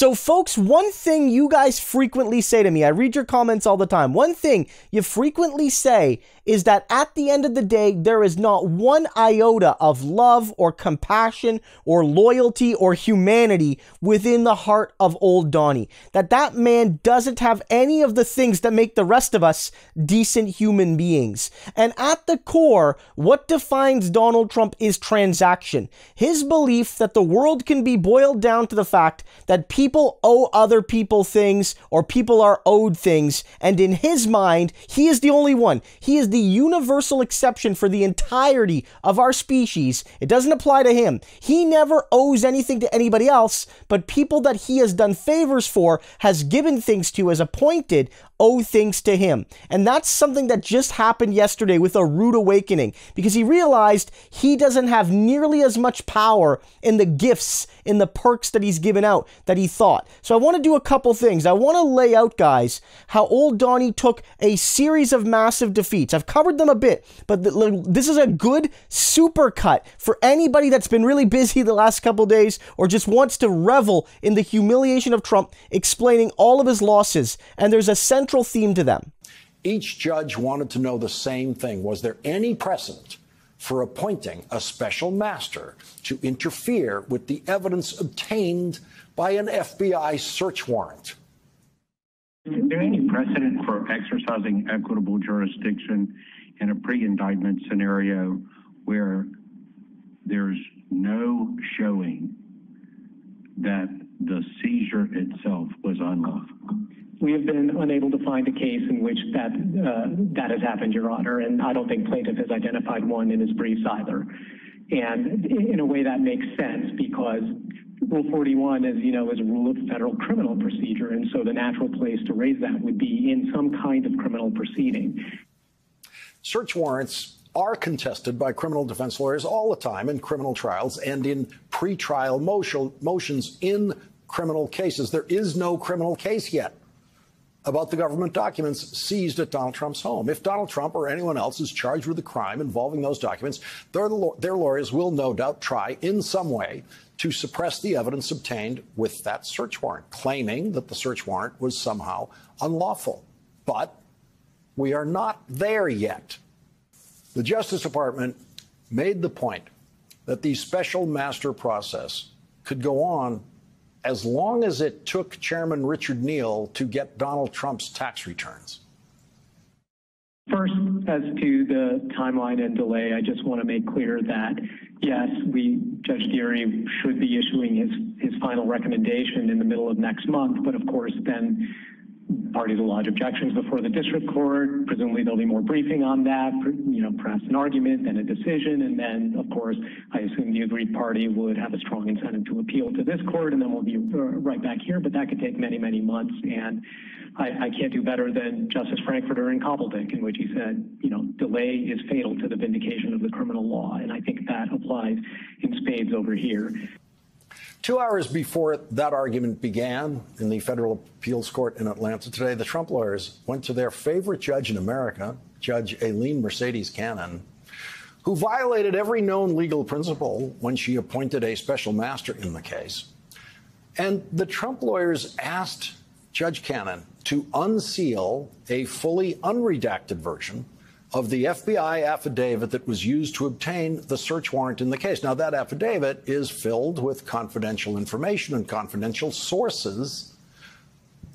So, folks, one thing you guys frequently say to me, I read your comments all the time. One thing you frequently say is that at the end of the day, there is not one iota of love or compassion or loyalty or humanity within the heart of old Donnie. That that man doesn't have any of the things that make the rest of us decent human beings. And at the core, what defines Donald Trump is transaction. His belief that the world can be boiled down to the fact that people owe other people things or people are owed things. And in his mind, he is the only one. He is the universal exception for the entirety of our species. It doesn't apply to him. He never owes anything to anybody else, but people that he has done favors for, has given things to, has appointed, owe things to him. And that's something that just happened yesterday with a rude awakening because he realized he doesn't have nearly as much power in the gifts, in the perks that he's given out that he thought. So I want to do a couple things. I want to lay out, guys, how old Donnie took a series of massive defeats. I've covered them a bit, but this is a good super cut for anybody that's been really busy the last couple days or just wants to revel in the humiliation of Trump explaining all of his losses. And there's a central central theme to them. Each judge wanted to know the same thing. Was there any precedent for appointing a special master to interfere with the evidence obtained by an FBI search warrant? Is there any precedent for exercising equitable jurisdiction in a pre indictment scenario where there's no showing that the seizure itself was unlawful? We have been unable to find a case in which that uh, that has happened, Your Honor, and I don't think plaintiff has identified one in his briefs either. And in a way that makes sense because Rule 41, as you know, is a rule of federal criminal procedure, and so the natural place to raise that would be in some kind of criminal proceeding. Search warrants are contested by criminal defense lawyers all the time in criminal trials and in pretrial motion, motions in criminal cases. There is no criminal case yet about the government documents seized at Donald Trump's home. If Donald Trump or anyone else is charged with a crime involving those documents, their, their lawyers will no doubt try in some way to suppress the evidence obtained with that search warrant, claiming that the search warrant was somehow unlawful. But we are not there yet. The Justice Department made the point that the special master process could go on as long as it took Chairman Richard Neal to get Donald Trump's tax returns? First, as to the timeline and delay, I just want to make clear that yes, we Judge Dearie should be issuing his his final recommendation in the middle of next month, but of course then parties will lodge objections before the district court. Presumably there'll be more briefing on that, you know, perhaps an argument, then a decision, and then, of course, I assume the agreed party would have a strong incentive to appeal to this court, and then we'll be uh, right back here. But that could take many, many months, and I, can't do better than Justice Frankfurter in Cobbledick, in which he said, you know, delay is fatal to the vindication of the criminal law, and I think that applies in spades over here. Two hours before that argument began in the federal appeals court in Atlanta today, the Trump lawyers went to their favorite judge in America, Judge Aileen Mercedes Cannon, who violated every known legal principle when she appointed a special master in the case. And the Trump lawyers asked Judge Cannon to unseal a fully unredacted version of the FBI affidavit that was used to obtain the search warrant in the case. Now, that affidavit is filled with confidential information and confidential sources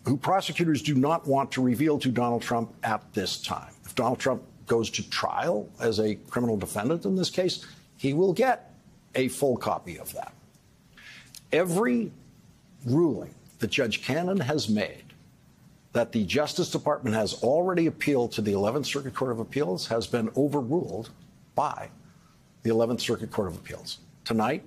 who prosecutors do not want to reveal to Donald Trump at this time. If Donald Trump goes to trial as a criminal defendant in this case, he will get a full copy of that. Every ruling that Judge Cannon has made that the Justice Department has already appealed to the 11th Circuit Court of Appeals has been overruled by the 11th Circuit Court of Appeals. Tonight,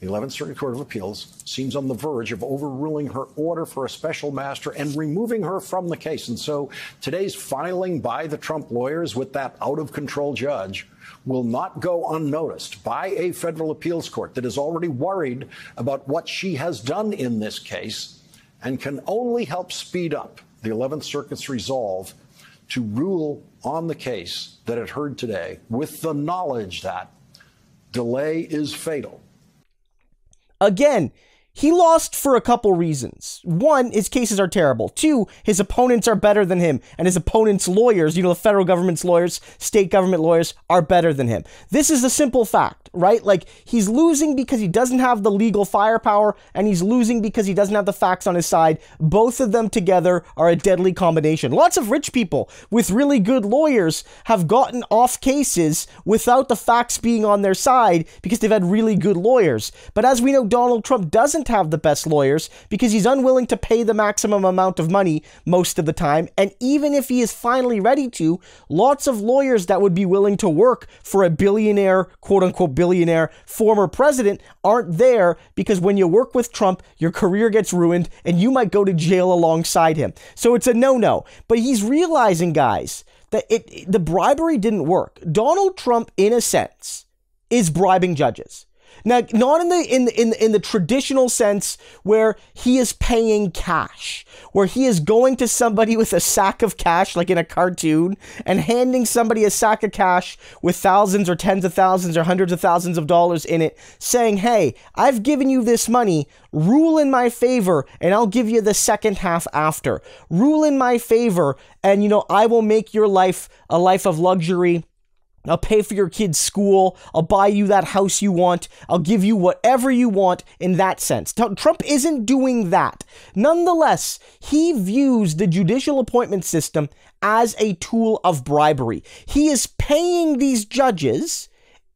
the 11th Circuit Court of Appeals seems on the verge of overruling her order for a special master and removing her from the case. And so today's filing by the Trump lawyers with that out of control judge will not go unnoticed by a federal appeals court that is already worried about what she has done in this case and can only help speed up the 11th Circuit's resolve to rule on the case that it heard today with the knowledge that delay is fatal. Again, he lost for a couple reasons. One, his cases are terrible. Two, his opponents are better than him, and his opponent's lawyers, you know, the federal government's lawyers, state government lawyers, are better than him. This is a simple fact, right? Like, he's losing because he doesn't have the legal firepower, and he's losing because he doesn't have the facts on his side. Both of them together are a deadly combination. Lots of rich people with really good lawyers have gotten off cases without the facts being on their side because they've had really good lawyers. But as we know, Donald Trump doesn't have the best lawyers because he's unwilling to pay the maximum amount of money most of the time. And even if he is finally ready to, lots of lawyers that would be willing to work for a billionaire, quote unquote, billionaire former president aren't there because when you work with Trump, your career gets ruined and you might go to jail alongside him. So it's a no no. But he's realizing, guys, that it the bribery didn't work. Donald Trump, in a sense, is bribing judges. Now, not in the in in in the traditional sense where he is paying cash, where he is going to somebody with a sack of cash, like in a cartoon, and handing somebody a sack of cash with thousands or tens of thousands or hundreds of thousands of dollars in it, saying, "Hey, I've given you this money. Rule in my favor, and I'll give you the second half after. Rule in my favor, and you know I will make your life a life of luxury." I'll pay for your kid's school. I'll buy you that house you want. I'll give you whatever you want in that sense. Trump isn't doing that. Nonetheless, he views the judicial appointment system as a tool of bribery. He is paying these judges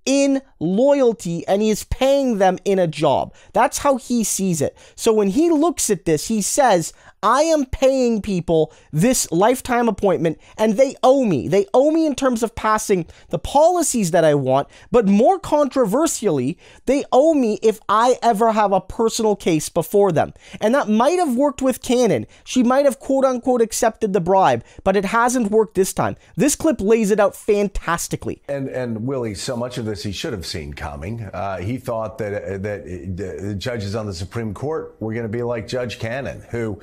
in loyalty and he is paying them in a job. That's how he sees it. So when he looks at this, he says, I am paying people this lifetime appointment and they owe me. They owe me in terms of passing the policies that I want, but more controversially, they owe me if I ever have a personal case before them. And that might have worked with Cannon. She might have quote unquote accepted the bribe, but it hasn't worked this time. This clip lays it out fantastically. And and Willie, so much of this he should have seen coming. Uh, he thought that that the judges on the Supreme Court were going to be like Judge Cannon, who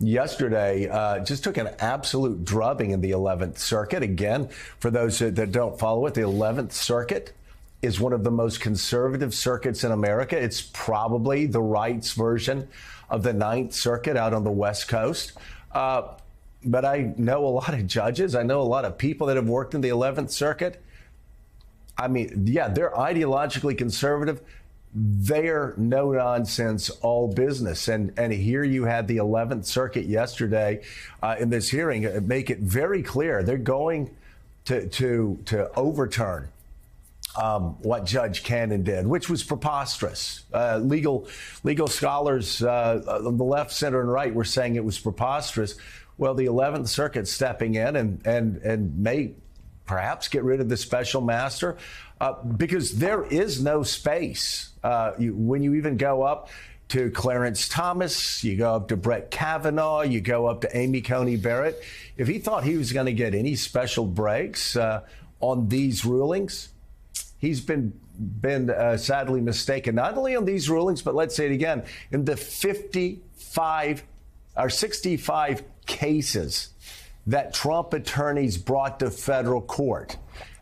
yesterday uh, just took an absolute drubbing in the 11th Circuit. Again, for those that don't follow it, the 11th Circuit is one of the most conservative circuits in America. It's probably the rights version of the Ninth Circuit out on the West Coast. Uh, but I know a lot of judges. I know a lot of people that have worked in the 11th Circuit. I mean, yeah, they're ideologically conservative they're no nonsense, all business. And and here you had the 11th Circuit yesterday uh, in this hearing uh, make it very clear they're going to to to overturn. Um, what Judge Cannon did, which was preposterous. Uh, legal legal scholars uh, on the left, center, and right were saying it was preposterous. Well, the 11th Circuit stepping in and and and may perhaps get rid of the special master uh, because there is no space uh, you, when you even go up to Clarence Thomas, you go up to Brett Kavanaugh, you go up to Amy Coney Barrett. If he thought he was going to get any special breaks uh, on these rulings, he's been been uh, sadly mistaken. Not only on these rulings, but let's say it again in the 55 or 65 cases that Trump attorneys brought to federal court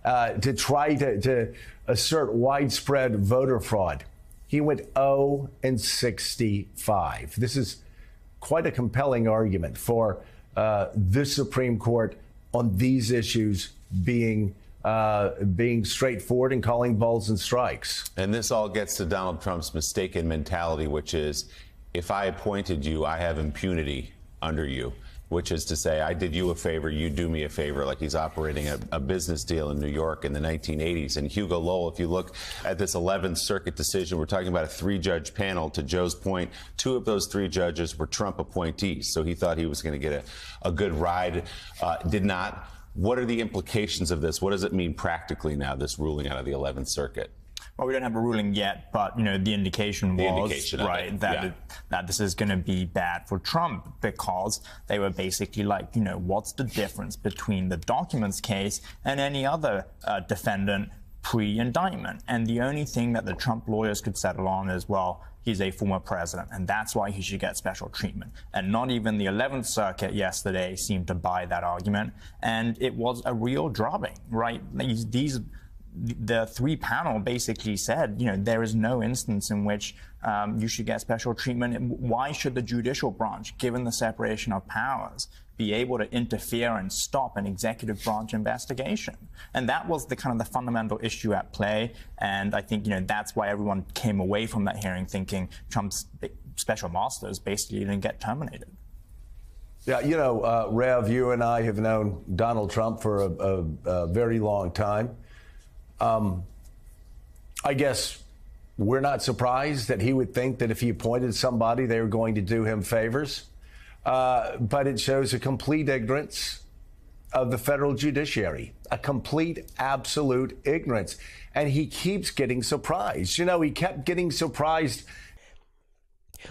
uh, to try to, to assert widespread voter fraud. He went 0 and 65. This is quite a compelling argument for uh, this Supreme Court on these issues being uh, being straightforward and calling balls and strikes. And this all gets to Donald Trump's mistaken mentality, which is if I appointed you, I have impunity under you which is to say, I did you a favor, you do me a favor, like he's operating a, a, business deal in New York in the 1980s. And Hugo Lowell, if you look at this 11th Circuit decision, we're talking about a three judge panel. To Joe's point, two of those three judges were Trump appointees. So he thought he was going to get a, a good ride, uh, did not. What are the implications of this? What does it mean practically now, this ruling out of the 11th Circuit? Well, we don't have a ruling yet, but you know the indication the was indication right that yeah. it, that this is going to be bad for Trump because they were basically like, you know, what's the difference between the documents case and any other uh, defendant pre-indictment? And the only thing that the Trump lawyers could settle on is, well, he's a former president, and that's why he should get special treatment. And not even the 11th Circuit yesterday seemed to buy that argument, and it was a real drubbing, right? These, these the three panel basically said, you know, there is no instance in which um, you should get special treatment. Why should the judicial branch, given the separation of powers, be able to interfere and stop an executive branch investigation? And that was the kind of the fundamental issue at play. And I think you know that's why everyone came away from that hearing thinking Trump's special masters basically didn't get terminated. Yeah, you know, uh, Rev, you and I have known Donald Trump for a, a, a very long time. Um, I guess we're not surprised that he would think that if he appointed somebody, they were going to do him favors. Uh, but it shows a complete ignorance of the federal judiciary, a complete, absolute ignorance. And he keeps getting surprised. You know, he kept getting surprised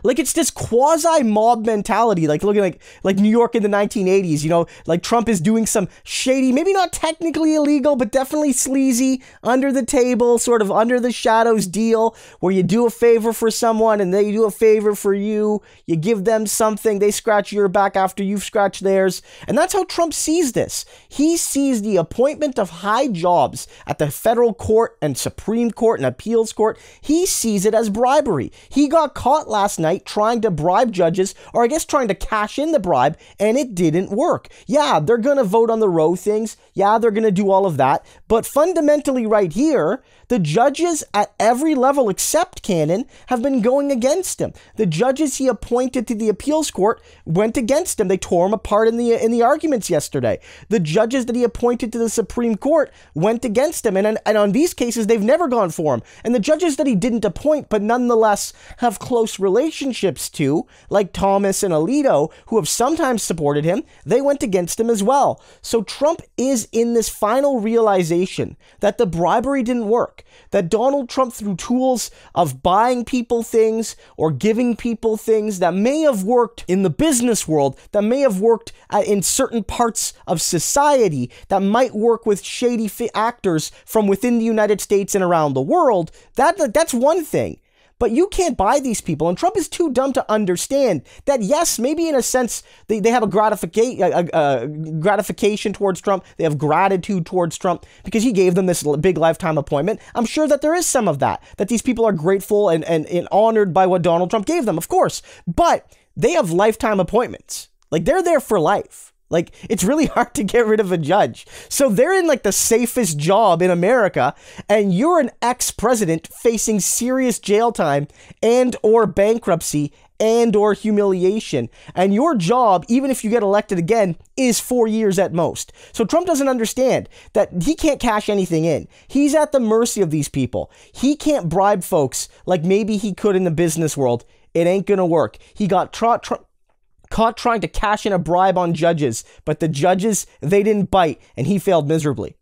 like it's this quasi mob mentality, like looking like like New York in the 1980s. You know, like Trump is doing some shady, maybe not technically illegal, but definitely sleazy, under the table, sort of under the shadows deal, where you do a favor for someone and they do a favor for you. You give them something, they scratch your back after you've scratched theirs, and that's how Trump sees this. He sees the appointment of high jobs at the federal court and Supreme Court and appeals court. He sees it as bribery. He got caught last night trying to bribe judges, or I guess trying to cash in the bribe, and it didn't work. Yeah, they're going to vote on the Roe things. Yeah, they're going to do all of that. But fundamentally, right here, the judges at every level except Cannon have been going against him. The judges he appointed to the appeals court went against him. They tore him apart in the in the arguments yesterday. The judges that he appointed to the Supreme Court went against him, and and on these cases they've never gone for him. And the judges that he didn't appoint, but nonetheless have close relationships to, like Thomas and Alito, who have sometimes supported him, they went against him as well. So Trump is in this final realization that the bribery didn't work that Donald Trump, through tools of buying people things or giving people things that may have worked in the business world, that may have worked uh, in certain parts of society, that might work with shady actors from within the United States and around the world, that, that's one thing. But you can't buy these people. And Trump is too dumb to understand that, yes, maybe in a sense, they, they have a, gratification, a, a, a gratification towards Trump. They have gratitude towards Trump because he gave them this big lifetime appointment. I'm sure that there is some of that, that these people are grateful and, and, and honored by what Donald Trump gave them, of course. But they have lifetime appointments. Like they're there for life. Like it's really hard to get rid of a judge. So they're in like the safest job in America and you're an ex-president facing serious jail time and or bankruptcy and or humiliation. And your job, even if you get elected again, is 4 years at most. So Trump doesn't understand that he can't cash anything in. He's at the mercy of these people. He can't bribe folks like maybe he could in the business world. It ain't going to work. He got tr- tr- caught trying to cash in a bribe on judges, but the judges, they didn't bite, and he failed miserably.